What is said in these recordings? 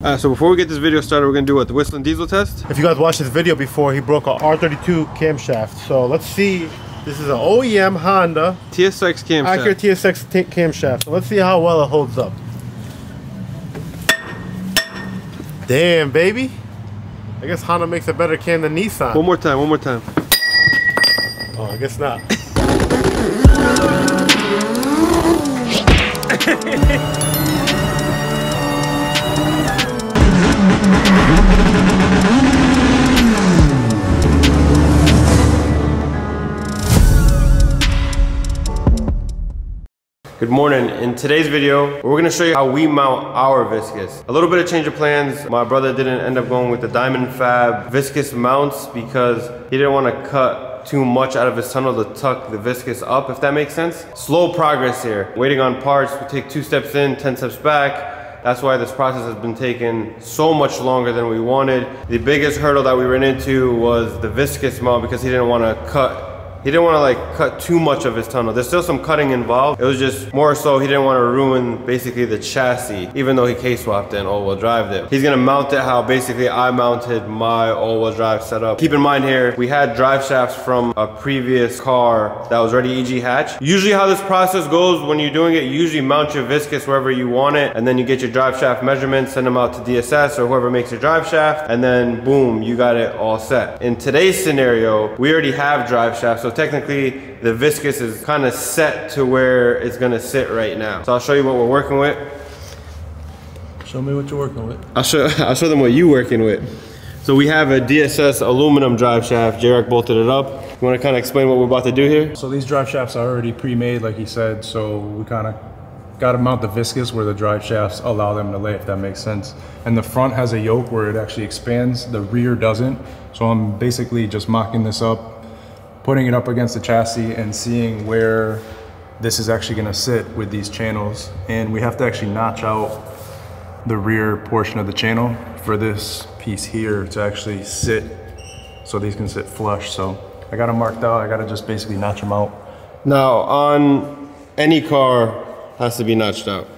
Uh, so before we get this video started, we're gonna do what the WhistlinDiesel test. If you guys watched this video before, he broke a R32 camshaft. So let's see. This is an OEM Honda TSX camshaft. Acura TSX camshaft. So let's see how well it holds up. Damn, baby. I guess Honda makes a better cam than Nissan. One more time. One more time. Oh, I guess not. Good morning. In today's video, we're gonna show you how we mount our viscous. A little bit of change of plans. My brother didn't end up going with the Diamond Fab viscous mounts because he didn't want to cut too much out of his tunnel to tuck the viscous up, if that makes sense. Slow progress here. Waiting on parts, we take two steps in, 10 steps back. That's why this process has been taking so much longer than we wanted. The biggest hurdle that we ran into was the viscous mount because he didn't want to cut he didn't want to like cut too much of his tunnel. There's still some cutting involved. It was just more so he didn't want to ruin basically the chassis, even though he K-swapped and all-wheel drive it. He's gonna mount it how basically I mounted my all-wheel drive setup. Keep in mind here, we had drive shafts from a previous car that was already EG hatch. Usually how this process goes when you're doing it, you usually mount your viscous wherever you want it, and then you get your drive shaft measurements, send them out to DSS or whoever makes your drive shaft, and then boom, you got it all set. In today's scenario, we already have drive shafts, so technically the viscous is kind of set to where it's gonna sit right now. So I'll show you what we're working with. Show me what you're working with. I'll show, I'll show them what you're working with. So we have a DSS aluminum drive shaft. J-Rock bolted it up. You wanna kind of explain what we're about to do here? So these drive shafts are already pre-made, like he said. So we kind of got to mount the viscous where the drive shafts allow them to lay, if that makes sense. And the front has a yoke where it actually expands. The rear doesn't. So I'm basically just mocking this up, putting it up against the chassis, and seeing where this is actually going to sit with these channels. And we have to actually notch out the rear portion of the channel for this piece here to actually sit so these can sit flush. So I got them marked out. I got to just basically notch them out. Now on any car has to be notched out.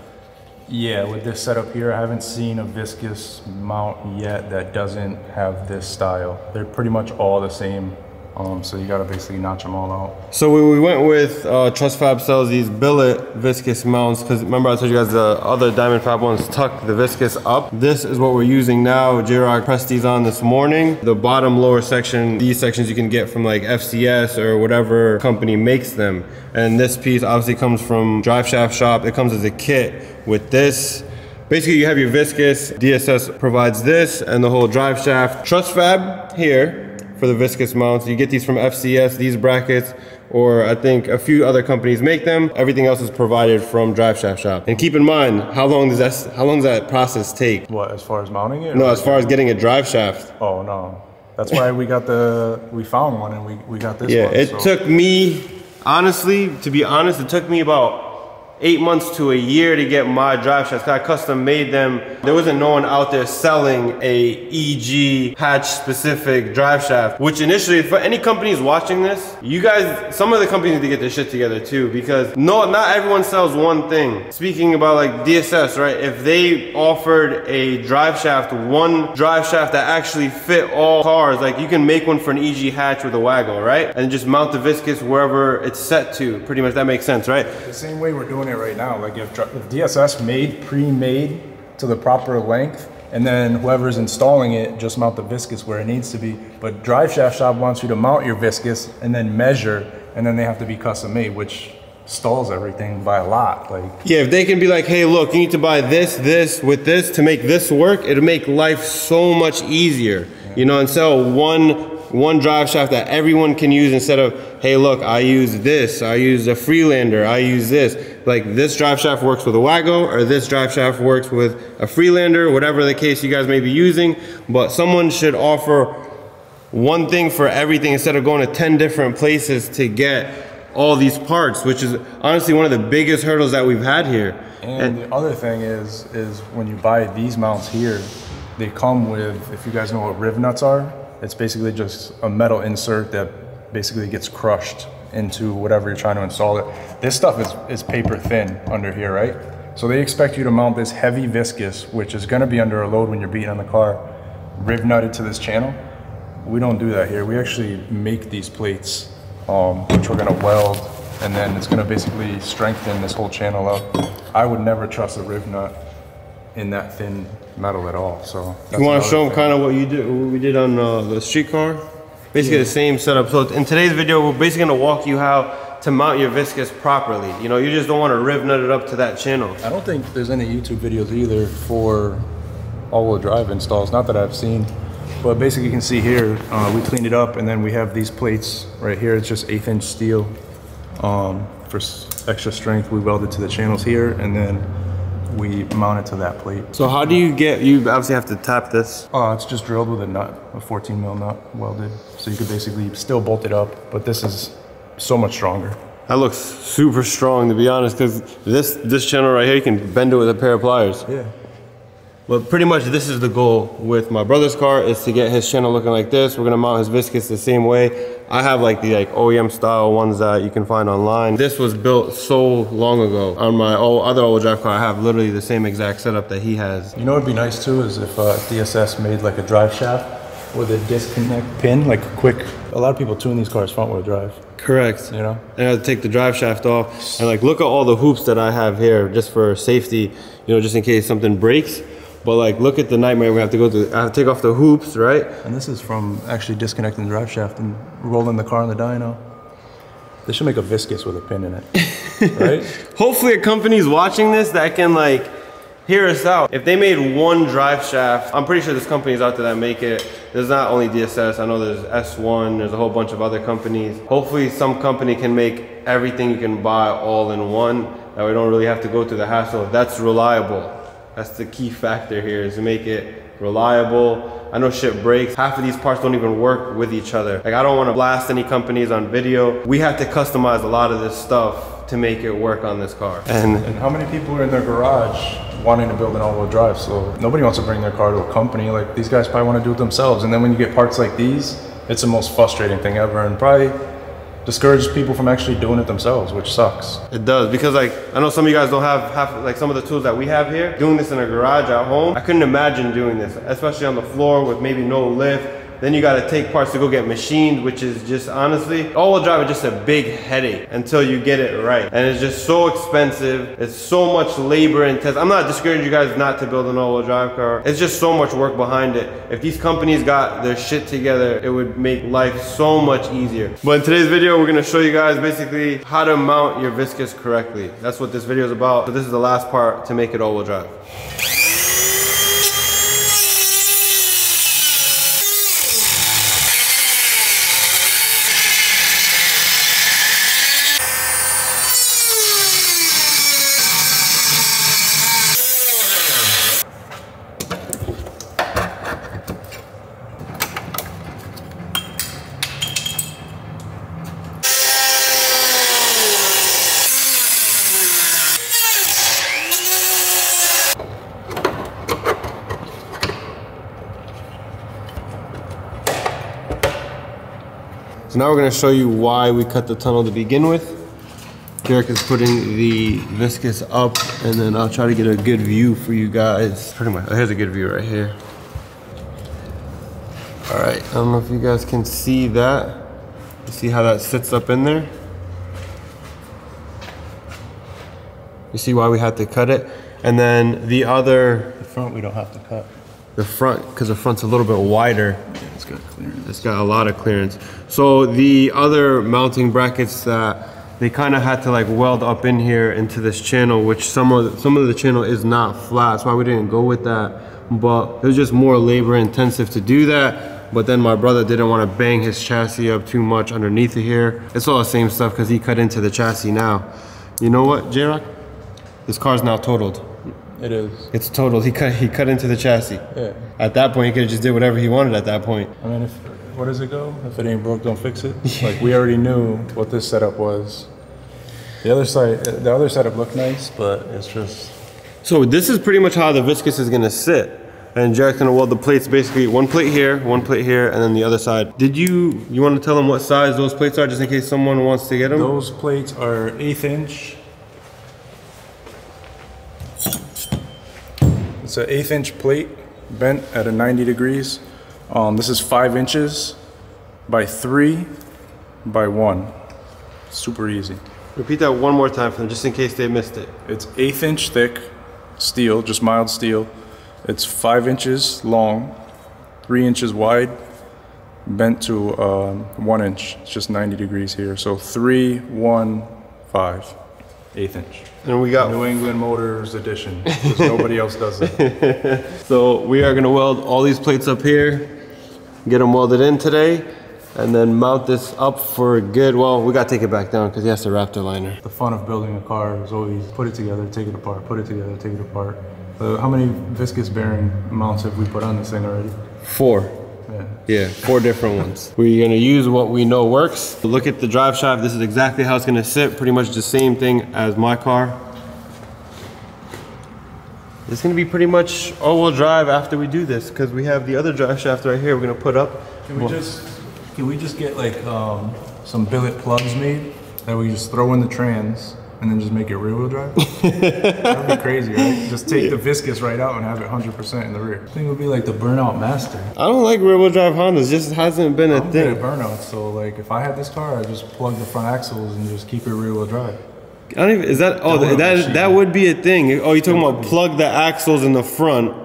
Yeah, with this setup here, I haven't seen a viscous mount yet that doesn't have this style. They're pretty much all the same. Um, so you gotta basically notch them all out. So we, we went with uh, Trust Fab sells these billet viscous mounts because remember I told you guys the other Diamond Fab ones tuck the viscous up. This is what we're using now. J-Rock pressed these on this morning. The bottom lower section, these sections you can get from like FCS or whatever company makes them. And this piece obviously comes from Drive Shaft Shop. It comes as a kit with this. Basically, you have your viscous, DSS provides this, and the whole drive shaft. Trust Fab here for the viscous mounts. You get these from FCS, these brackets, or I think a few other companies make them. Everything else is provided from Drive Shaft Shop. And keep in mind, how long does that, how long does that process take? What, as far as mounting it? No, as far as getting a drive shaft. Oh, no. That's why we got the, we found one and we, we got this Yeah, one. it so- took me, honestly, to be honest, it took me about eight months to a year to get my drive shafts. I custom made them. There wasn't no one out there selling a EG hatch specific drive shaft, which initially, for any companies watching this, you guys, some of the companies need to get their shit together too, because no, not everyone sells one thing. Speaking about like DSS, right? If they offered a drive shaft, one drive shaft that actually fit all cars, like you can make one for an EG hatch with a Wago, right? And just mount the viscous wherever it's set to. Pretty much that makes sense, right? The same way we're doing it right now. Like if, if DSS made pre-made to the proper length, and then whoever's installing it just mount the viscous where it needs to be. But Drive Shaft Shop wants you to mount your viscous and then measure, and then they have to be custom made, which stalls everything by a lot. Like Yeah, if they can be like, hey, look, you need to buy this, this, with this to make this work, it'll make life so much easier. You know, and sell one one drive shaft that everyone can use instead of, hey, look, I use this, I use a Freelander, I use this. Like this drive shaft works with a Wago, or this drive shaft works with a Freelander, whatever the case you guys may be using. But someone should offer one thing for everything instead of going to 10 different places to get all these parts, which is honestly one of the biggest hurdles that we've had here. And the other thing is, is when you buy these mounts here, they come with, if you guys know what riv nuts are, it's basically just a metal insert that basically gets crushed into whatever you're trying to install it. This stuff is, is paper thin under here, right? So they expect you to mount this heavy viscous, which is going to be under a load when you're beating on the car, riv nutted to this channel. We don't do that here. We actually make these plates, um, which we're going to weld, and then it's going to basically strengthen this whole channel up. I would never trust a riv nut in that thin metal at all. So You want to show them kind of what you did, what we did on uh, the streetcar? Basically the same setup. So in today's video, we're basically gonna walk you how to mount your viscous properly. You know, you just don't want to riv nut it up to that channel. I don't think there's any YouTube videos either for all-wheel drive installs. Not that I've seen, but basically you can see here, uh, we cleaned it up and then we have these plates right here. It's just eighth inch steel um, for extra strength. We welded to the channels here and then we mounted to that plate. So how do you get? You obviously have to tap this. Uh, it's just drilled with a nut, a 14 mil nut welded. So you could basically still bolt it up, but this is so much stronger. That looks super strong, to be honest, because this this channel right here, you can bend it with a pair of pliers. Yeah. But pretty much this is the goal with my brother's car is to get his channel looking like this. We're gonna mount his viscous the same way. I have like the like OEM style ones that you can find online. This was built so long ago. On my old, other old drive car, I have literally the same exact setup that he has. You know what'd be nice too is if uh, DSS made like a drive shaft with a disconnect pin, like a quick. A lot of people tune these cars front wheel drive. Correct. You know? And I have to take the drive shaft off and like look at all the hoops that I have here just for safety, you know, just in case something breaks. But like look at the nightmare we have to go through. I have to take off the hoops, right? And this is from actually disconnecting the drive shaft and rolling the car in the dyno. They should make a viscous with a pin in it, right? Hopefully a company's watching this that can like hear us out. If they made one drive shaft, I'm pretty sure there's companies out there that make it. There's not only DSS, I know there's S1, there's a whole bunch of other companies. Hopefully some company can make everything you can buy all in one, that we don't really have to go through the hassle. That's reliable. That's the key factor here is to make it reliable. I know shit breaks. Half of these parts don't even work with each other. Like I don't want to blast any companies on video. We have to customize a lot of this stuff to make it work on this car. And And how many people are in their garage wanting to build an all-wheel drive? So nobody wants to bring their car to a company. Like these guys probably want to do it themselves. And then when you get parts like these, it's the most frustrating thing ever, and probably discourages people from actually doing it themselves, which sucks. It does because like I know some of you guys don't have half like some of the tools that we have here. Doing this in a garage at home, I couldn't imagine doing this, especially on the floor with maybe no lift. Then you got to take parts to go get machined, which is just honestly all-wheel drive is just a big headache until you get it right, and it's just so expensive. It's so much labor intense. I'm not discouraging you guys not to build an all-wheel drive car. It's just so much work behind it. If these companies got their shit together, it would make life so much easier. But in today's video, we're gonna show you guys basically how to mount your viscous correctly. That's what this video is about. So this is the last part to make it all-wheel drive. Now we're gonna show you why we cut the tunnel to begin with. Derek is putting the viscous up and then I'll try to get a good view for you guys. Pretty much, here's a good view right here. All right, I don't know if you guys can see that. You see how that sits up in there? You see why we had to cut it? And then the other, The front we don't have to cut. the front, because the front's a little bit wider, got clearance. it's got a lot of clearance. So the other mounting brackets that they kind of had to like weld up in here into this channel, which some of some of the channel is not flat. That's why we didn't go with that. But it was just more labor intensive to do that. But then my brother didn't want to bang his chassis up too much underneath here. It's all the same stuff because he cut into the chassis now. You know what, J-Rock? This car's now totaled. It is. It's totaled. He cut he cut into the chassis. Yeah. At that point, he could have just did whatever he wanted at that point. I mean, if what does it go? If it ain't broke, don't fix it. Like we already knew what this setup was. The other side, the other setup looked nice, but it's just So this is pretty much how the viscous is gonna sit. And Jarek's gonna weld the plates basically one plate here, one plate here, and then the other side. Did you you want to tell them what size those plates are, just in case someone wants to get them? those plates are eighth inch. It's an eighth inch plate bent at a 90 degrees. Um, this is five inches by three by one. Super easy. Repeat that one more time for them, just in case they missed it. It's eighth inch thick steel, just mild steel. It's five inches long, three inches wide, bent to um, one inch. It's just 90 degrees here. So three, one, five, eighth inch. And we got New England Motors edition. 'cause nobody else does it. So we are gonna weld all these plates up here, get them welded in today, and then mount this up for good. Well, we gotta take it back down because he has the Raptor liner. The fun of building a car is always put it together, take it apart, put it together, take it apart. Uh, how many viscous bearing mounts have we put on this thing already? Four. Yeah. Yeah, four different ones. We're gonna use what we know works. Look at the drive shaft. This is exactly how it's gonna sit. Pretty much the same thing as my car. It's gonna be pretty much all-wheel drive after we do this because we have the other drive shaft right here. We're gonna put up. Can we just can we just get like um, some billet plugs made that we just throw in the trans and then just make it rear wheel drive? That'd be crazy, right? Just take the viscous right out and have it 100% in the rear. I think it would be like the burnout master. I don't like rear-wheel drive Hondas. Just hasn't been a I'm good at thing. burnout, so like if I had this car, I'd just plug the front axles and just keep it rear wheel drive. I don't even. Is that? Oh, Donut that that would be a thing. Oh, you're talking about plug the axles in the front.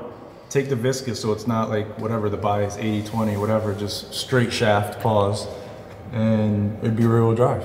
Take the viscous so it's not like whatever the bias 80 20, whatever, just straight shaft, pause, and it'd be rear wheel drive.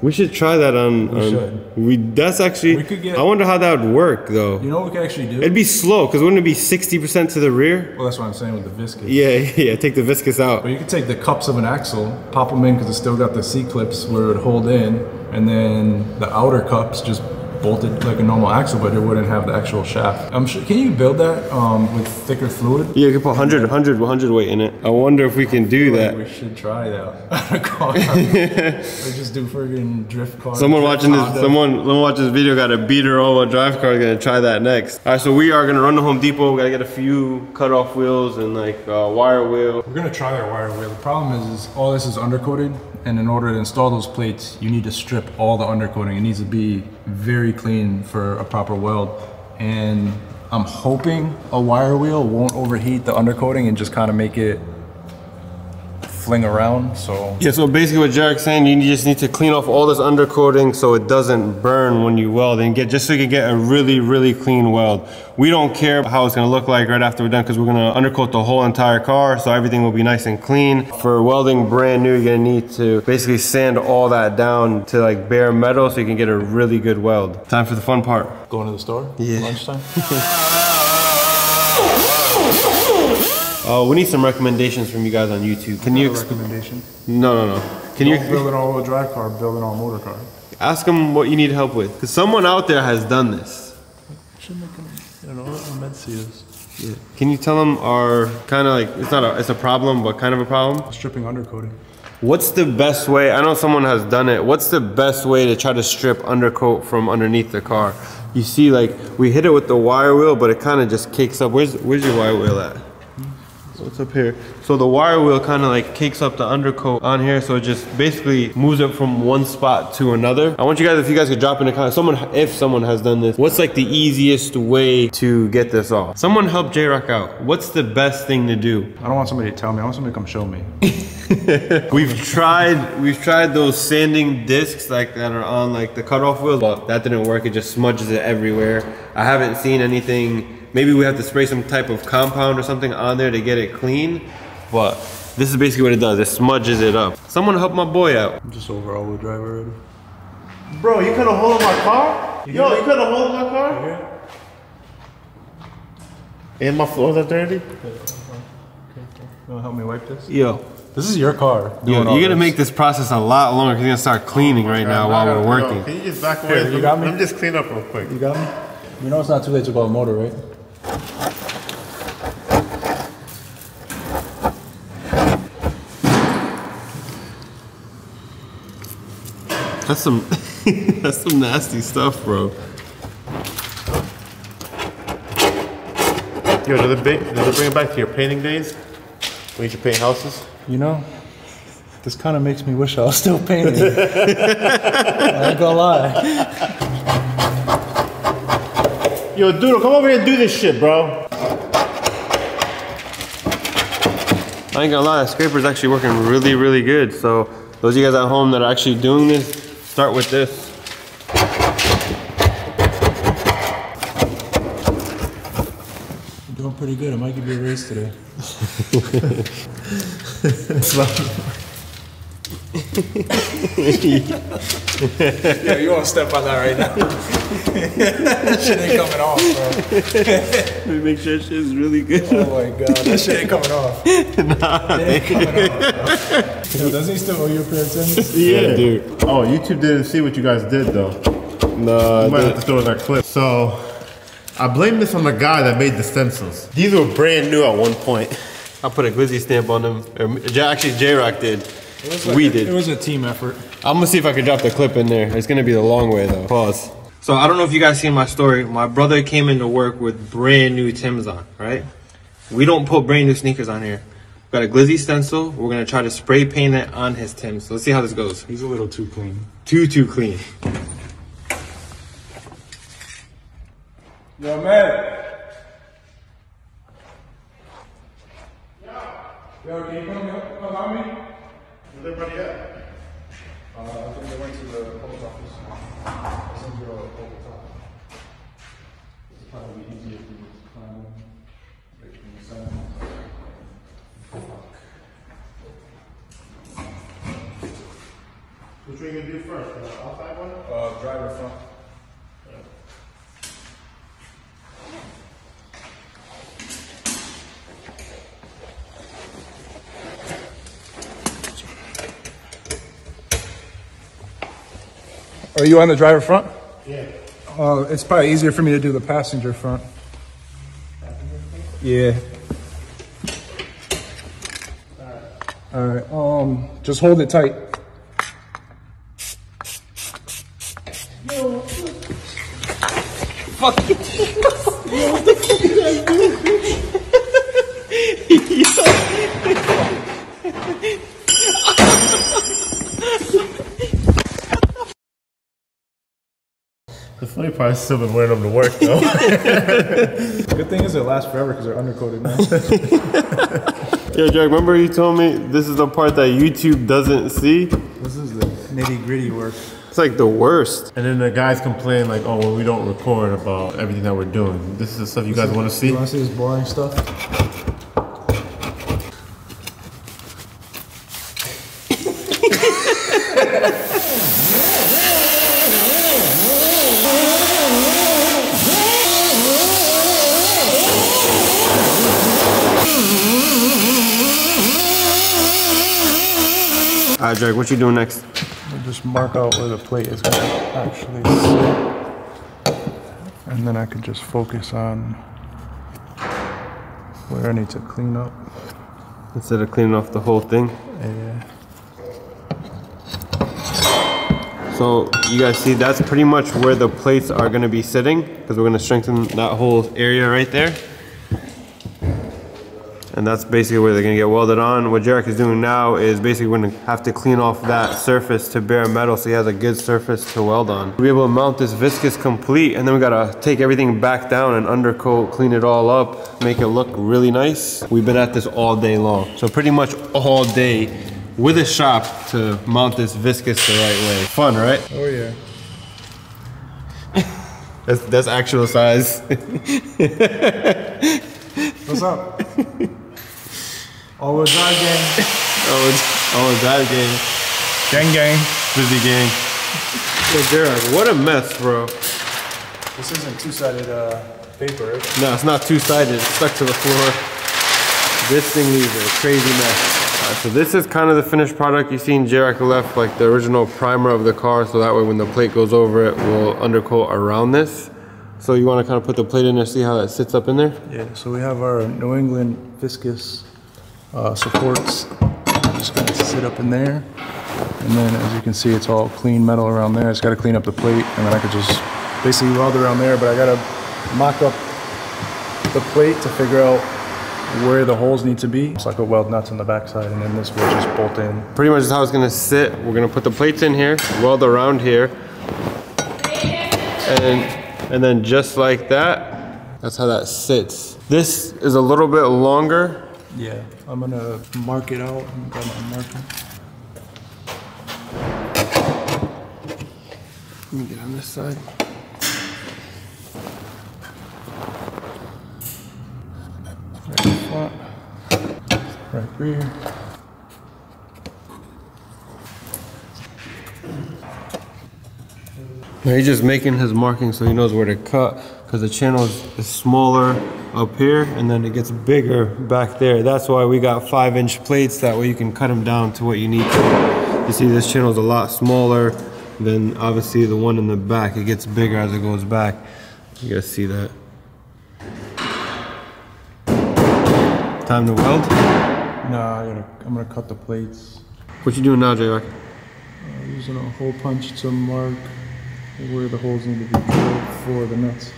We should try that on. We on- should. We that's actually. We could get- I wonder how that would work though. You know what we could actually do? It'd be slow because wouldn't it be sixty percent to the rear? well, that's what I'm saying with the viscous. Yeah, yeah. Take the viscous out. But you could take the cups of an axle, pop them in because it's still got the C clips where it would hold in, and then the outer cups just bolted like a normal axle, but it wouldn't have the actual shaft. I'm sure. Can you build that um, with thicker fluid? Yeah, you can put 100, 100, 100 weight in it. I wonder if we can do that. We should try that on a car. or just do friggin' drift car. Someone drift watching this, Honda. someone, someone watching this video got a beater all-wheel drive car. Gonna try that next. All right, so we are gonna run to Home Depot. We gotta get a few cut-off wheels and like uh, wire wheel. We're gonna try our wire wheel. The problem is, is all this is undercoated, and in order to install those plates, you need to strip all the undercoating. It needs to be very clean for a proper weld. And I'm hoping a wire wheel won't overheat the undercoating and just kind of make it fling around. So Yeah, so basically what Jarek's saying, you just need to clean off all this undercoating so it doesn't burn when you weld and get just so you can get a really, really clean weld. We don't care how it's gonna look like right after we're done because we're gonna undercoat the whole entire car so everything will be nice and clean. For welding brand new, you're gonna need to basically sand all that down to like bare metal so you can get a really good weld. Time for the fun part. going to the store? Yeah. Lunchtime? Uh, we need some recommendations from you guys on YouTube. Can you? Exp- recommendation. no, no, no. Can you Don't build an all-wheel drive car, build an all-motor car. ask them what you need help with? Because someone out there has done this. Should make them, you know, I'm to see. Yeah. Can you tell them our kind of like it's not a it's a problem, but kind of a problem? Stripping undercoating. What's the best way? I know someone has done it. What's the best way to try to strip undercoat from underneath the car? You see, like we hit it with the wire wheel, but it kind of just kicks up. Where's where's your wire wheel at? What's up here? So the wire wheel kind of like cakes up the undercoat on here, so it just basically moves it from one spot to another. I want you guys, if you guys could drop in the comments, someone, if someone has done this, what's like the easiest way to get this off? Someone help J Rock out. What's the best thing to do? I don't want somebody to tell me. I want somebody to come show me. We've tried we've tried those sanding discs like that are on like the cutoff wheel, but that didn't work. It just smudges it everywhere. I haven't seen anything. Maybe we have to spray some type of compound or something on there to get it clean. But this is basically what it does. It smudges it up. Someone help my boy out. I'm just over all-wheel drive already. Bro, you couldn't hold my car? Yo, you couldn't hold my car? And my floors are dirty? okay You wanna help me wipe this? Yo, This is your car. yo you're gonna this. make this process a lot longer because you're gonna start cleaning right now while we're Yo, working. Can you just back away? Here, you got me? Let me just clean up real quick. You got me? You know it's not too late to buy a motor, right? That's some that's some nasty stuff, bro. Yo, does it, bring, does it bring it back to your painting days? When you used to paint houses? You know, this kind of makes me wish I was still painting. I ain't gonna lie. Yo, Doodle, come over here and do this shit, bro. I ain't gonna lie, the scraper's actually working really, really good. So those of you guys at home that are actually doing this, start with this. You're doing pretty good. I might give you a raise today. yeah, you want to step on that right now? that shit ain't coming off, bro. Make sure shit's really good. Oh my god, that shit ain't coming off. nah, it ain't coming off. Bro. Yo, doesn't he still owe you a pair of Timbs? Yeah. dude. Oh, YouTube didn't see what you guys did though. Nah, You might dude. have to throw that clip. So, I blame this on the guy that made the stencils. These were brand new at one point. I put a glizzy stamp on them. Or, actually, J-Rock did. It was like we a- did. It was a team effort. I'm gonna see if I can drop the clip in there. It's gonna be the long way though. Pause. So I don't know if you guys seen my story. My brother came into work with brand new Tims on, right? We don't put brand new sneakers on here. Got a glizzy stencil. We're gonna try to spray paint it on his Tims. So let's see how this goes. He's a little too clean. Too too clean. Yo, man. Yo, can you come help come help me? Where's everybody at? Uh, I think they went to the post office. I sent you a over top. It's probably easier for you to climb in. Like, from the center. Which one you gonna do first? The outside one? Uh, driver front. Are you on the driver front? Yeah. Uh, it's probably easier for me to do the passenger front. Yeah. All right. Um, just hold it tight. The funny still been wearing them to work though. Good thing is they last forever because they're undercoated now. Yo, Jack, remember you told me this is the part that YouTube doesn't see? this is the nitty gritty work. It's like the worst. and then the guys complain like, oh, well, we don't record about everything that we're doing. This is the stuff you guys want to see. You want to see this boring stuff? Right, Jack, what you doing next? I'll just mark out where the plate is going to actually sit. And then I can just focus on where I need to clean up. Instead of cleaning off the whole thing. Yeah. So you guys see that's pretty much where the plates are gonna be sitting because we're gonna strengthen that whole area right there. And that's basically where they're gonna get welded on. What Jarek is doing now is basically we're gonna have to clean off that surface to bare metal so he has a good surface to weld on. We'll be able to mount this viscous complete and then we gotta take everything back down and undercoat, clean it all up, make it look really nice. We've been at this all day long. So pretty much all day with a shop to mount this viscous the right way. Fun, right? Oh, yeah. That's, that's actual size. What's up? All-wheel drive gang. oh, it's, oh, it's that game. Gang gang. Busy gang. Yo, Jared, what a mess, bro. This isn't two-sided uh, paper, right? No, it's not two-sided. It's stuck to the floor. This thing leaves a crazy mess. Alright, so this is kind of the finished product. You seen Jarek left like the original primer of the car, so that way when the plate goes over it, we'll undercoat around this. So you want to kind of put the plate in there, see how that sits up in there? Yeah, so we have our New England viscous uh, supports. Just gonna sit up in there. And then as you can see, it's all clean metal around there. I just gotta clean up the plate and then I could just basically weld around there, but I gotta mock up the plate to figure out where the holes need to be. So I could weld nuts on the backside and then this will just bolt in. Pretty much is how it's gonna sit. We're gonna put the plates in here, weld around here, and And then just like that, that's how that sits. This is a little bit longer. Yeah, I'm gonna mark it out. and Got my marker. Let me get on this side. Right front, right rear. Now he's just making his marking so he knows where to cut because the channel is, smaller up here and then it gets bigger back there. That's why we got five inch plates. That way you can cut them down to what you need to. You see this channel is a lot smaller than obviously the one in the back. It gets bigger as it goes back. You guys see that. Time to weld. Nah, I gotta, I'm gonna cut the plates. What you doing now, J-Rock? I'm using a hole punch to mark where the holes need to be drilled for the nuts.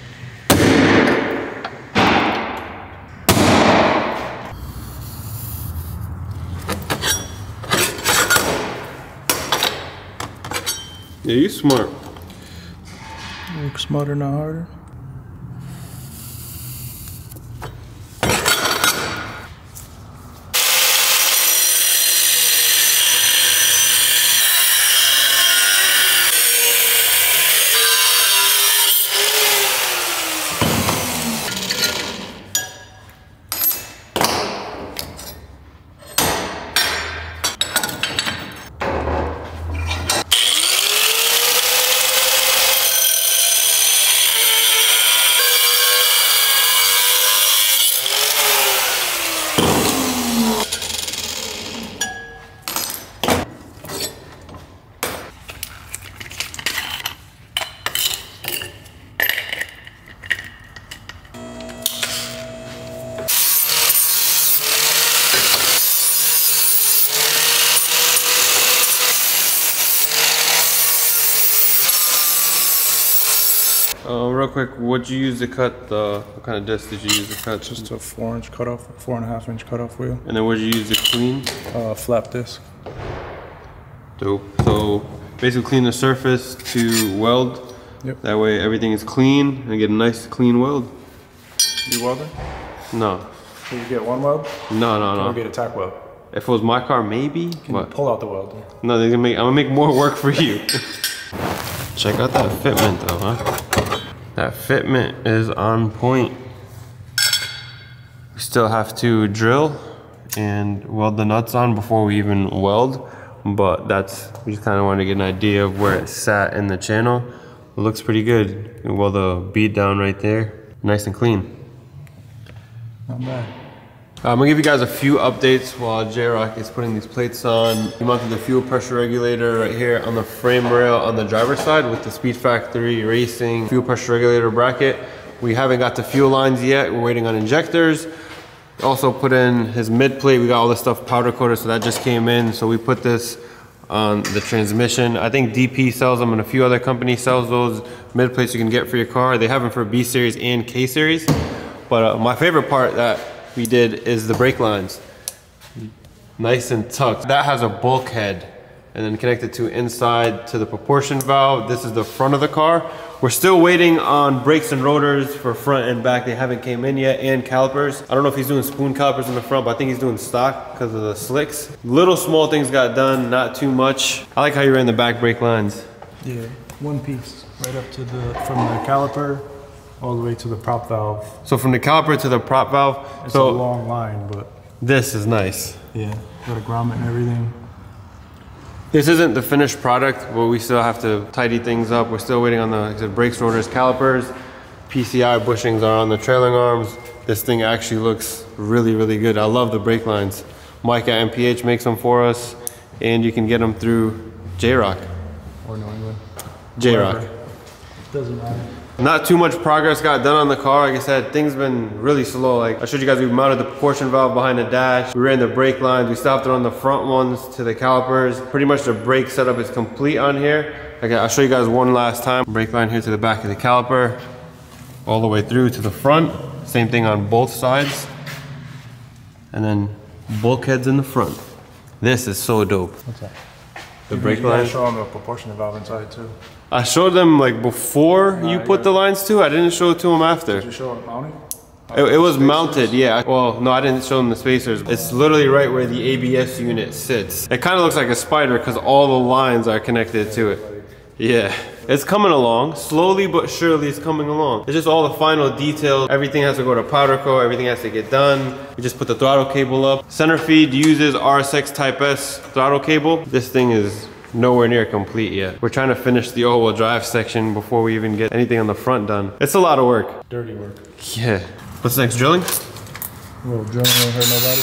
Yeah, you smart. Work smarter, not harder. Uh, real quick, what'd you use to cut the, what kind of disc did you use to cut? Just a four inch cutoff, four and a half inch cutoff wheel. And then what'd you use to clean? Uh, flap disc. Dope. So basically clean the surface to weld. Yep. That way everything is clean and get a nice clean weld. You welding? No, Can you get one weld? no, no, no. Or get a tack weld? If it was my car, maybe. Can you But pull out the weld? no, they're gonna make. I'm gonna make more work for you. Check out that fitment though, huh? That fitment is on point. We still have to drill and weld the nuts on before we even weld, but that's we just kind of wanted to get an idea of where it sat in the channel. It looks pretty good. We weld the bead down right there, nice and clean. Not bad. I'm gonna give you guys a few updates while J-Rock is putting these plates on. We mounted the fuel pressure regulator right here on the frame rail on the driver's side with the Speed Factory Racing fuel pressure regulator bracket. We haven't got the fuel lines yet. We're waiting on injectors. Also put in his mid plate. We got all this stuff powder coated, so that just came in. So we put this on the transmission. I think DP sells them and a few other companies sells those mid plates you can get for your car. They have them for B series and K series. But uh, my favorite part that we did is the brake lines. Nice and tucked. That has a bulkhead and then connected to inside to the proportion valve. This is the front of the car. We're still waiting on brakes and rotors for front and back. They haven't came in yet and calipers. I don't know if he's doing spoon calipers in the front, but I think he's doing stock because of the slicks. Little small things got done, not too much. I like how you ran the back brake lines. Yeah, one piece, right up to the, from the caliper, all the way to the prop valve. So from the caliper to the prop valve, It's so a long line, but this is nice. yeah, got a grommet and everything. This isn't the finished product, but we still have to tidy things up. We're still waiting on the like said, brakes, rotors, calipers. PCI bushings are on the trailing arms. This thing actually looks really, really good. I love the brake lines. Mike at MPH makes them for us, and you can get them through J-Rock. Or New England. J-Rock. Doesn't matter. Not too much progress got done on the car. Like I said, things been really slow. Like I showed you guys, we mounted the proportion valve behind the dash. We ran the brake lines. We stopped it on the front ones to the calipers. Pretty much the brake setup is complete on here. Okay, I'll show you guys one last time. Brake line here to the back of the caliper, all the way through to the front. Same thing on both sides. And then bulkheads in the front. This is so dope. What's that? The brake You line. show them the proportion valve inside too. I showed them like before you put the lines to. I didn't show it to them after. Did You show it mounted? It, it was mounted, yeah. Well, no, I didn't show them the spacers. It's literally right where the ABS unit sits. It kind of looks like a spider because all the lines are connected to it. Yeah. It's coming along, slowly but surely it's coming along. It's just all the final details. Everything has to go to powder coat, everything has to get done. We just put the throttle cable up. Center feed uses RSX Type S throttle cable. This thing is nowhere near complete yet. We're trying to finish the all-wheel drive section before we even get anything on the front done. It's a lot of work. Dirty work. Yeah. What's next, drilling? A little drilling won't hurt nobody.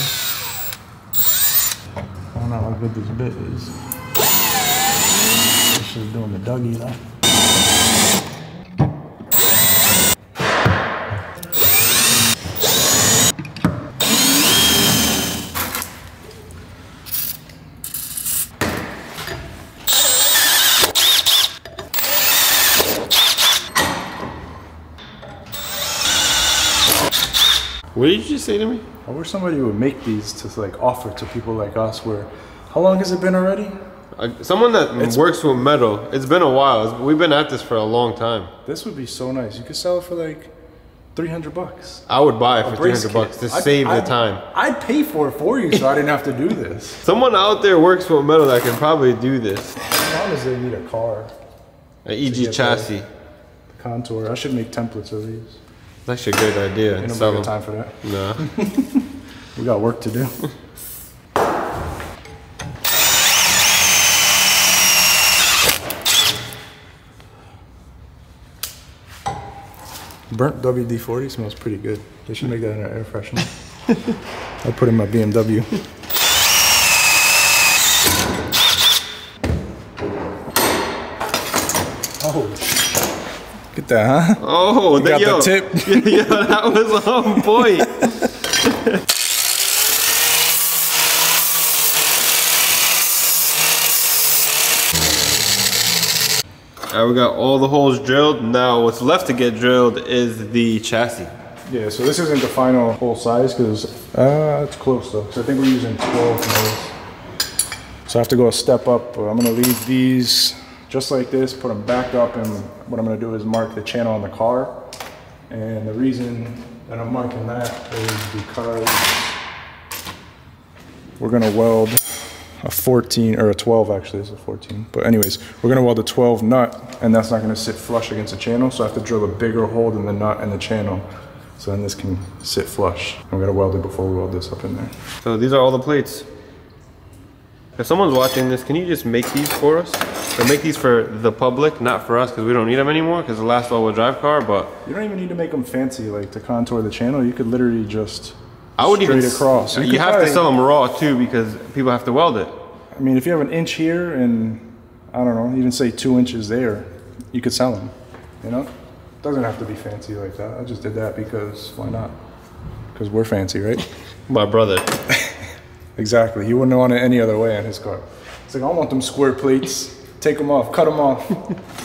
I don't know how good this bit is. This shit's doing the Dougie though. What did you just say to me? I wish somebody would make these to like offer to people like us where how long has it been already? Uh, someone that works with metal. It's been a while. It's- we've been at this for a long time. This would be so nice. You could sell it for like 300 bucks. I would buy it for Brace 300 bucks to I'd- save the I'd- time. I'd pay for it for you so I didn't have to do this. Someone out there works with metal that can probably do this. As long as they need a car, An EG get chassis. contour. I should make templates of these. That's actually a great idea. Ain't Sell nobody got them. time for that. No. We got work to do. Burnt WD-40 smells pretty good. They should make that in an air freshener. I put in my BMW. Oh, get that, huh? Oh, got the yo, tip. yo, that was on point. All right, we got all the holes drilled. Now, what's left to get drilled is the chassis. Yeah, so this isn't the final whole size because uh, it's close though. So I think we're using 12 mils. So I have to go a step up. I'm gonna leave these just like this, put them back up, and what I'm gonna do is mark the channel on the car. And the reason that I'm marking that is because we're gonna weld a 14 or a 12 actually it's a 14 but anyways we're gonna weld a 12 nut and that's not gonna sit flush against the channel so I have to drill a bigger hole than the nut and the channel so then this can sit flush I'm gonna weld it before we weld this up in there So these are all the plates. If someone's watching this, can you just make these for us? Or make these for the public, not for us, because we don't need them anymore, because the last all-wheel drive car, but you don't even need to make them fancy like to contour the channel you could literally just I would straight even across You, could have to sell them raw too, because people have to weld it. I mean if you have an inch here and I don't know even say two inches there you could sell them you know doesn't have to be fancy like that I just did that because why not because we're fancy right My brother. Exactly. He wouldn't want it any other way on his car. It's like, I want them square plates. Take them off. Cut them off.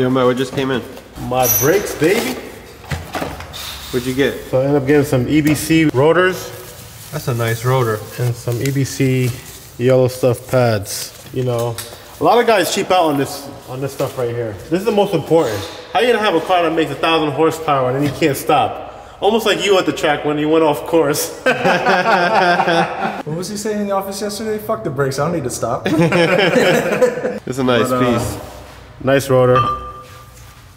Yo, man, what just came in? My brakes, baby. What'd you get? So I ended up getting some EBC rotors That's a nice rotor. and some EBC yellow stuff pads. You know, a lot of guys cheap out on this on this stuff right here. This is the most important. How you gonna have a car that makes a thousand horsepower and then you can't stop? Almost like you at the track when you went off course. What was he saying in the office yesterday? Fuck the brakes. I don't need to stop. It's a nice But, uh, piece. nice rotor.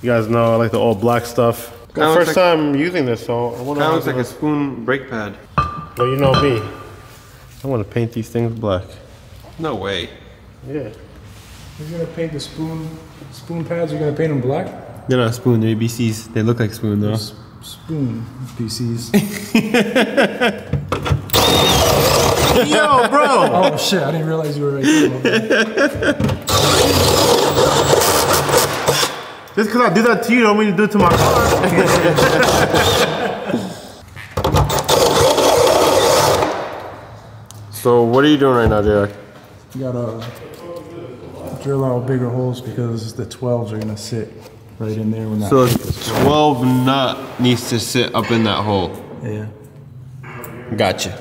You guys know I like the all black stuff. Kinda first like- time using this, so I wonder Kind how of looks like a spoon brake pad. Well, you know me. I want to paint these things black. No way. Yeah. You're gonna paint the spoon spoon pads. You're gonna paint them black. They're not spoon, they're EBCs. They look like spoon though. Spoon PCs. Yo, bro! oh shit! I didn't realize you were right there. my. Just because I do that to you, don't mean to do it to my car. So what are you doing right now, Derek? You gotta uh, drill out bigger holes because the 12s are gonna sit right in there when that. So 12 nut needs to sit up in that hole. yeah. Gotcha.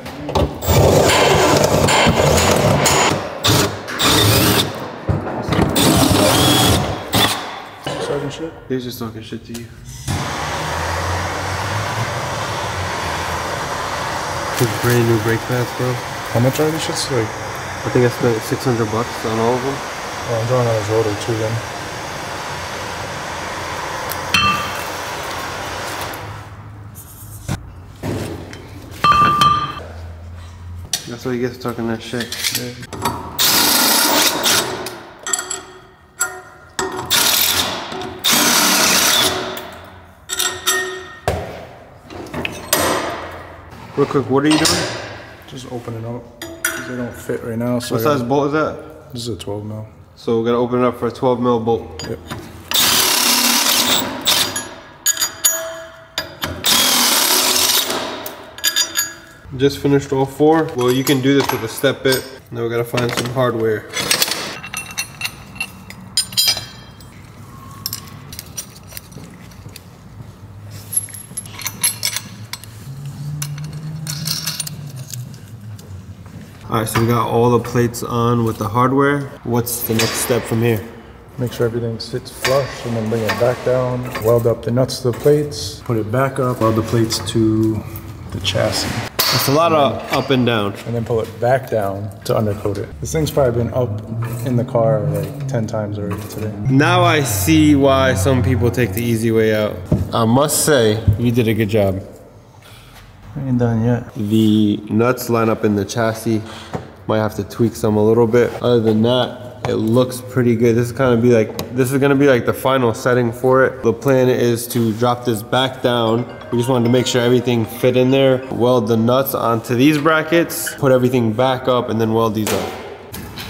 Starting shit. He's just talking shit to you. brand new brake pads, bro. How much are these shits? Like, I think I spent 600 bucks on all of them. oh, I'm drawing on his rotor too then. That's why you get to talking that shit. Real quick, what are you doing? Just open it up because they don't fit right now. So What size bolt is that? This is a 12 mil. So we're gonna open it up for a 12 mil bolt. Yep. Just finished all four. Well, you can do this with a step bit. Now we gotta find some hardware. All right, so we got all the plates on with the hardware. What's the next step from here? Make sure everything sits flush and then bring it back down. Weld up the nuts to the plates. Put it back up. Weld the plates to the chassis. It's a lot of up and down. And then pull it back down to undercoat it. This thing's probably been up in the car like 10 times already today. Now I see why some people take the easy way out. I must say, you did a good job. Ain't done yet. The nuts line up in the chassis. Might have to tweak some a little bit. Other than that, it looks pretty good. This is kind of be like, this is gonna be like the final setting for it. The plan is to drop this back down. We just wanted to make sure everything fit in there. Weld the nuts onto these brackets, put everything back up, and then weld these up.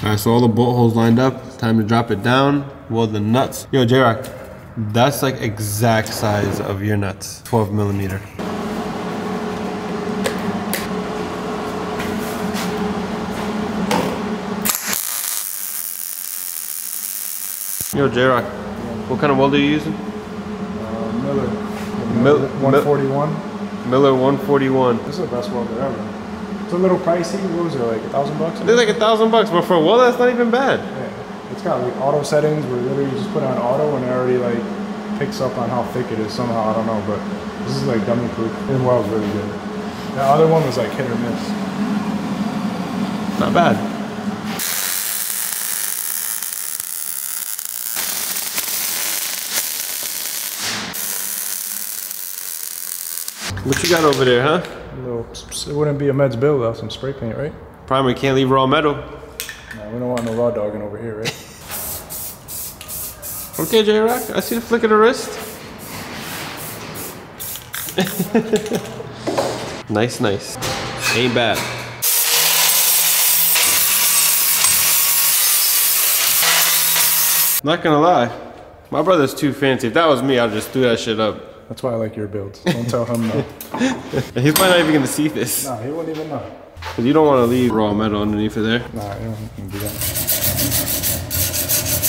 All right, so all the bolt holes lined up. Time to drop it down, weld the nuts. Yo, J-Rock, that's like exact size of your nuts, 12 millimeter. Yo, J-Rock, what kind of welder are you using? Uh, Miller. Mil- 141. Miller 141. This is the best welder ever. It's a little pricey. What was it, like a thousand bucks? They're like a thousand bucks, but for a welder, that's not even bad. Yeah. It's got like auto settings where literally you just put on auto and it already like picks up on how thick it is somehow. I don't know, but this is like dummy proof. It was really good. The other one was like hit or miss. Not bad. What you got over there, huh? Little, it wouldn't be a Meds bill without some spray paint, right? Primer can't leave raw metal. No, we don't want no raw dogging over here, right? Okay, J-Rock, I see the flick of the wrist. nice, nice. Ain't bad. Not gonna lie, my brother's too fancy. If that was me, I'd just do that shit up. That's why I like your builds. Don't tell him no. He's probably not even gonna see this. Nah, he wouldn't even know. Cause you don't want to leave raw metal underneath of there. Nah, you don't do that.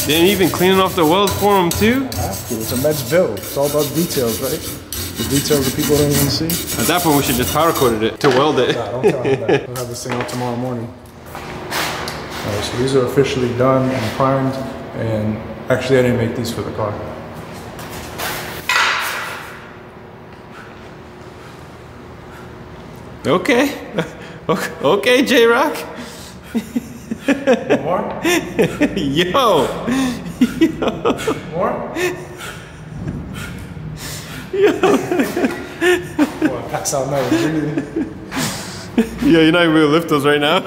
Then even cleaning off the welds for him too. Have to. It's a Meds build. It's all about details, right? The details that people don't even see. At that point, we should just powder coated it to weld it. Nah, don't tell him that. We'll have this thing out tomorrow morning. Alright, so these are officially done and primed, and actually I didn't make these for the car. Okay. Okay, J Rock. More? Yo. More? Boy, pass out now. Yeah, you're not even gonna lift those right now.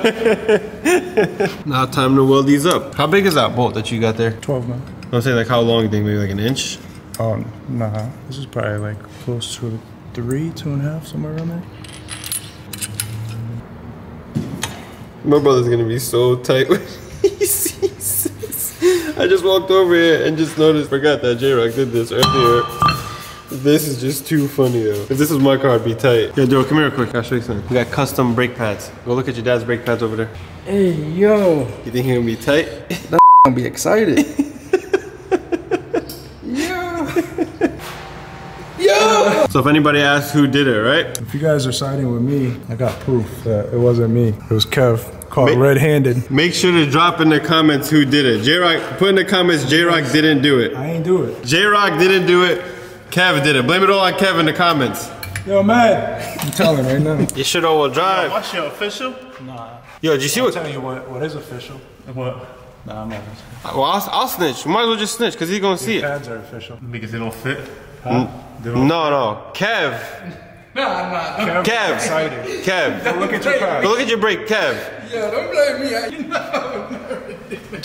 now time to weld these up. How big is that bolt that you got there? 12 man. I'm saying like how long you think? Maybe like an inch? Oh, nah. This is probably like close to three, two and a half, somewhere around there. My brother's gonna be so tight when he sees this. I just walked over here and just noticed, forgot that J-Rock did this earlier. This is just too funny though. If this was my car, I'd be tight. Yo, Joe, come here quick. I'll show you something. We got custom brake pads. Go look at your dad's brake pads over there. Hey, yo. You think he's gonna be tight? I'm be excited. Yo. Yo. So if anybody asks who did it, right? If you guys are siding with me, I got proof that it wasn't me. It was Kev caught Ma- red-handed. Make sure to drop in the comments who did it. J-Rock, put in the comments J-Rock didn't do it. I ain't do it. J-Rock didn't do it. Kev did it. Blame it all on Kev in the comments. Yo, man. I'm telling right now. You should all drive. What's your official? Nah. Yo, did you see what? tell you what, what is official. What? Nah, I'm not. Well, I'll, I'll snitch. Might as well just snitch because he's gonna see it. Pads are official. Because they don't fit. No, no. Kev. Kev. Excited. Kev. Look at your pads. Go look at your brake, Kev. Yeah, don't blame me. I, you know.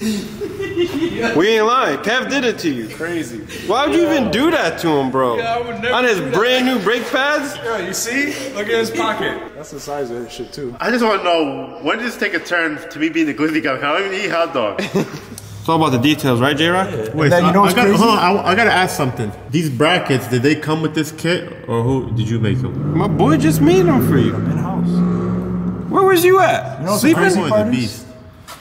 We ain't lying. Kev did it to you. Crazy. Why would you even do that to him, bro? Yeah, I would never On his do that. brand new brake pads? Yeah, you see? Look at his pocket. That's the size of this shit too. I just want to know when did this take a turn to me being the glizzy guy? I don't even eat hot dogs. It's all about the details, right, J-Rock? Wait, then so you know I, gotta, hold on, I, I gotta ask something. These brackets, did they come with this kit, or who did you make them? My boy just made them for you. In house. Where was you at? You know Sleeping? the crazy Boy's part a beast.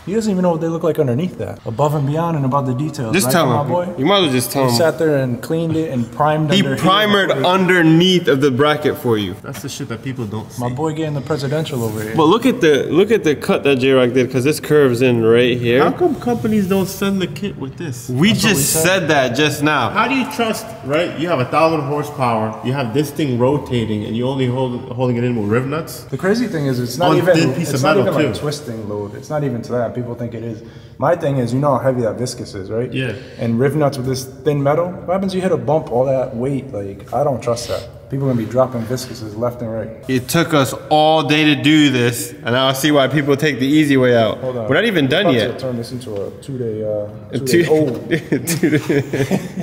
He doesn't even know what they look like underneath that. Above and beyond and about the details. Just right, tell my him. boy? You might as well just tell He him. sat there and cleaned it and primed it. He under primered underneath of the bracket for you. That's the shit that people don't see. My boy getting the presidential over here. But look at the look at the cut that J-Rock did because this curves in right here. How come companies don't send the kit with this? We what just we said. said that just now. How do you trust, right? You have a thousand horsepower, you have this thing rotating, and you only hold holding it in with riv nuts? The crazy thing is, it's not On even thin piece of metal. it's of not metal, even like twisting load. It's not even to that. People think it is. My thing is, you know how heavy that viscous is, right? Yeah. And riv nuts with this thin metal. What happens? You hit a bump, all that weight. Like I don't trust that. People are gonna be dropping viscuses left and right. It took us all day to do this, and now I see why people take the easy way out. Hold on. We're not even We're done yet. To turn this into a two-day, uh, Two- two-day old.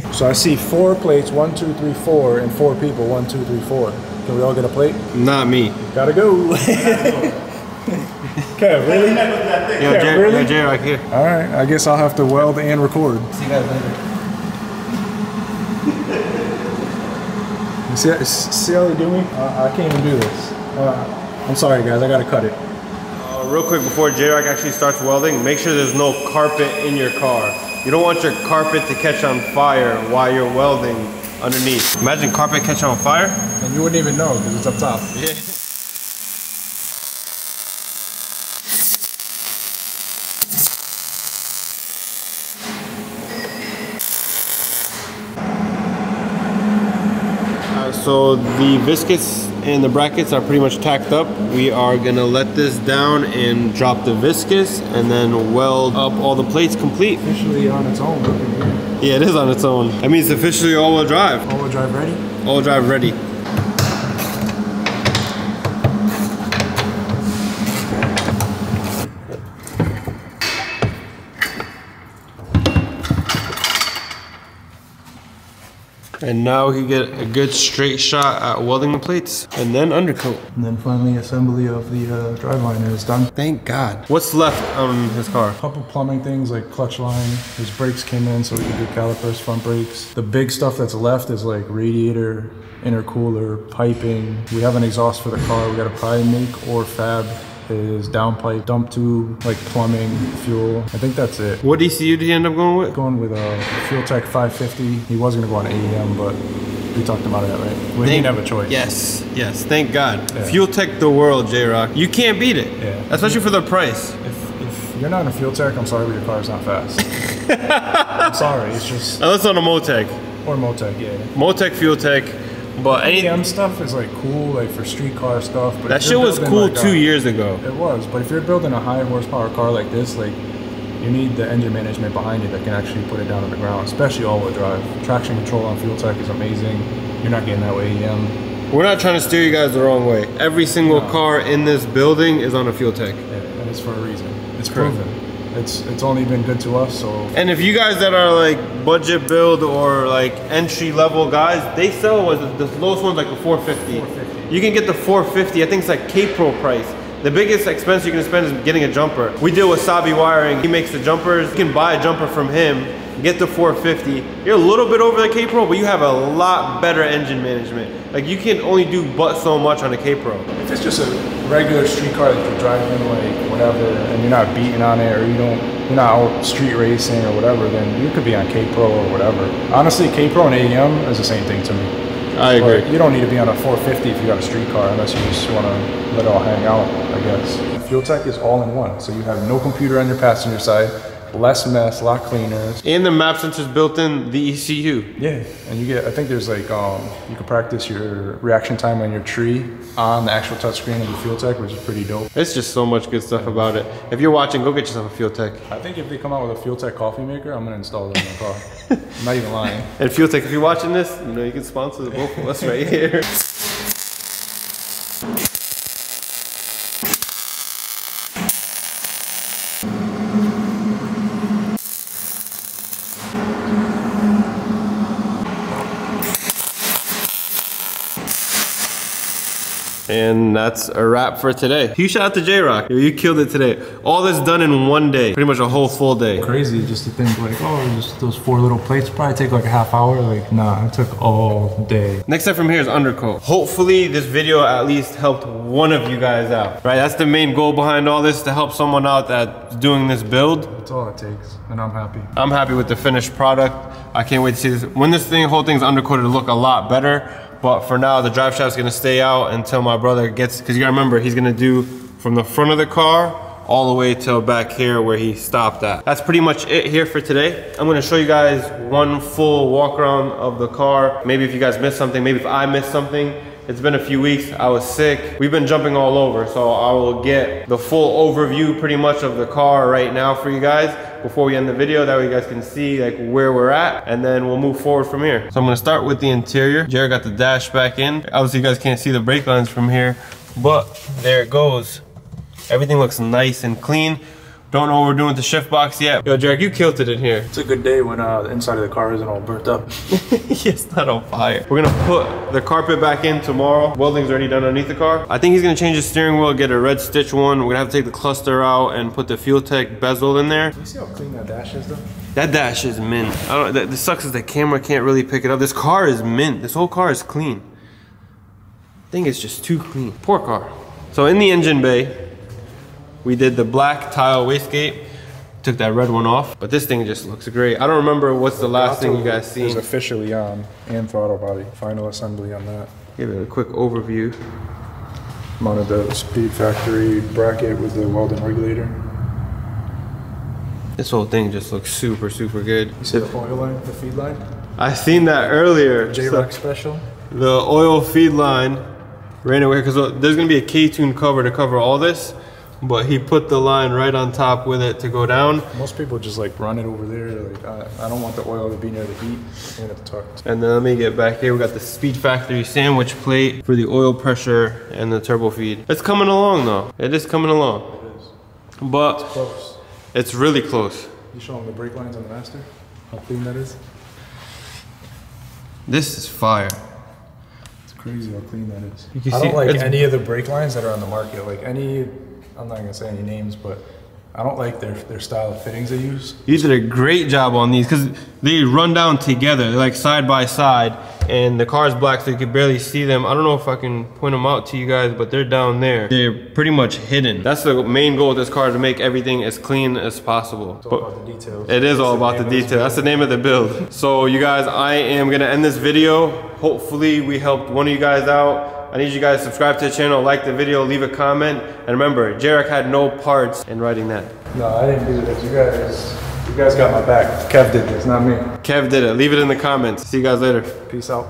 So I see four plates: one, two, three, four, and four people: one, two, three, four. Can we all get a plate? Not me. Gotta go. Okay, really? Yo, Yeah, J- really? yo, J-Rock here. All right, I guess I'll have to weld and record. See you guys later. See, see how they do me? Uh, I can't even do this. Uh, I'm sorry, guys. I gotta cut it. Uh, real quick before J-Rock actually starts welding, make sure there's no carpet in your car. You don't want your carpet to catch on fire while you're welding underneath. Imagine carpet catch on fire. And you wouldn't even know because it's up top. Yeah. Uh, so the viscous and the brackets are pretty much tacked up. We are gonna let this down and drop the viscous and then weld up all the plates complete. Officially on its own. Look at here. Yeah, it is on its own. That means it's officially all-wheel drive. All-wheel drive ready? All-wheel drive ready. And now we can get a good straight shot at welding the plates and then undercoat. And then finally, assembly of the uh, drive liner is done. Thank God. What's left on his car? A couple plumbing things like clutch line. His brakes came in, so we can do calipers, front brakes. The big stuff that's left is like radiator, intercooler, piping. We have an exhaust for the car. We got to probably make or fab his downpipe, dump tube, like plumbing, fuel. I think that's it. What ECU did he end up going with? Going with a Fuel Tech 550. He was gonna go on AEM, but we talked about it, right? We didn't have a choice. Yes, yes, thank God. Fuel Tech the world, J Rock. You can't beat it. Yeah. Especially for the price. If, if you're not a Fuel Tech, I'm sorry, but your car's not fast. I'm sorry, it's just Unless on a Motec. or Motec, yeah. Motec, Fuel Tech. But any, AEM stuff is like cool, like for street car stuff. But that shit was cool like, two a- years ago. It was, but if you're building a high horsepower car like this, like you need the engine management behind you that can actually put it down on the ground, especially all-wheel drive. Traction control on Fuel Tech is amazing. You're not getting that way AEM. We're not trying to steer you guys the wrong way. Every single car in this building is on a Fuel Tech. Yeah, and it's for a reason. It's Correct. proven. It's it's only been good to us, so And if you guys that are like budget build or like entry level guys, they sell was the lowest one's like a 450. 450. You can get the 450. I think it's like K Pro price. The biggest expense you can spend is getting a jumper. We deal with Sabi Wiring. He makes the jumpers. You can buy a jumper from him, get the 450. You're a little bit over the K-Pro, but you have a lot better engine management. Like you can only do but so much on a K-Pro. If it's just a regular street car that you're driving, like whatever, and you're not beating on it, or you don't, you're not out street racing or whatever, then you could be on K Pro or whatever. Honestly, K Pro and AEM is the same thing to me. I But you don't need to be on a 450 if you got a street car, unless you just want to let it all hang out, I guess. Fuel Tech is all in one, so you have no computer on your passenger side, less mess, a lot cleaner. And the map sensors built in the ECU. Yeah, and you get. I think there's like um, you can practice your reaction time on your tree on the actual touchscreen of the Fuel Tech, which is pretty dope. It's just so much good stuff about it. If you're watching, go get yourself a Fuel Tech. I think if they come out with a Fuel Tech coffee maker, I'm gonna install it in my car. I'm not even lying. And Fuel Tech, if you're watching this, you know you can sponsor the both of us right here. And that's a wrap for today. Huge shout out to J Rock. You killed it today. All this done in one day. Pretty much a whole full day. Crazy just to think like, oh, just those four little plates probably take like a half hour. Like, nah, it took all day. Next step from here is undercoat. Hopefully this video at least helped one of you guys out, right? That's the main goal behind all this, to help someone out that's doing this build. That's all it takes, and I'm happy. I'm happy with the finished product. I can't wait to see this. When this thing, whole thing's undercoated, it'll look a lot better. But for now, the drive shaft's gonna stay out until my brother gets, cause you gotta remember, he's gonna do from the front of the car all the way till back here where he stopped at. That's pretty much it here for today. I'm gonna show you guys one full walk around of the car. Maybe if you guys missed something, maybe if I missed something. It's been a few weeks, I was sick. We've been jumping all over, so I will get the full overview pretty much of the car right now for you guys before we end the video. That way you guys can see like where we're at and then we'll move forward from here. So I'm gonna start with the interior. Jared got the dash back in. Obviously you guys can't see the brake lines from here, but there it goes. Everything looks nice and clean. Don't know what we're doing with the shift box yet. Yo, Jared, you killed it in here. It's a good day when uh, the inside of the car isn't all burnt up. it's not on fire. We're gonna put the carpet back in tomorrow. Welding's already done underneath the car. I think he's gonna change the steering wheel, get a red stitch one. We're gonna have to take the cluster out and put the Fuel Tech bezel in there. You see how clean that dash is though? That dash is mint. I don't. That, the sucks is the camera can't really pick it up. This car is mint. This whole car is clean. I think it's just too clean. Poor car. So in the engine bay, we did the black Tial wastegate. Took that red one off, but this thing just looks great. I don't remember what's the last thing you guys Is seen. officially on and throttle body. Final assembly on that. Give it a quick overview. Mounted the speed factory bracket with the Weldon regulator. This whole thing just looks super, super good. You see the oil line, the feed line? I seen that earlier. J So, special. the oil feed line ran away because there's gonna be a K-Tuned cover to cover all this, but he put the line right on top with it to go down. Most people just like run it over there. Like I, I don't want the oil to be near the heat and at the tuck. And then let me get back here. We got the Speed Factory sandwich plate for the oil pressure and the turbo feed. It's coming along though. It is coming along. It is But it's, close. it's really close. You show them the brake lines on the master. How clean that is. This is fire. It's crazy how clean that is. You can I don't like any of the brake lines that are on the market. Like any, I'm not gonna say any names, but I don't like their their style of fittings they use. You did a great job on these because they run down together. They're like side by side, and the car's black, so you can barely see them. I don't know if I can point them out to you guys, but they're down there. They're pretty much hidden. That's the main goal of this car to make everything as clean as possible. It's all about the details. It is all That's about name the detail. That's the name of the build. So you guys, I am gonna end this video. Hopefully we helped one of you guys out. I need you guys to subscribe to the channel, like the video, leave a comment. And remember, J-Rock had no parts in writing that. No, I didn't do this. You guys, you guys got my back. Kev did this, not me. Kev did it. Leave it in the comments. See you guys later. Peace out.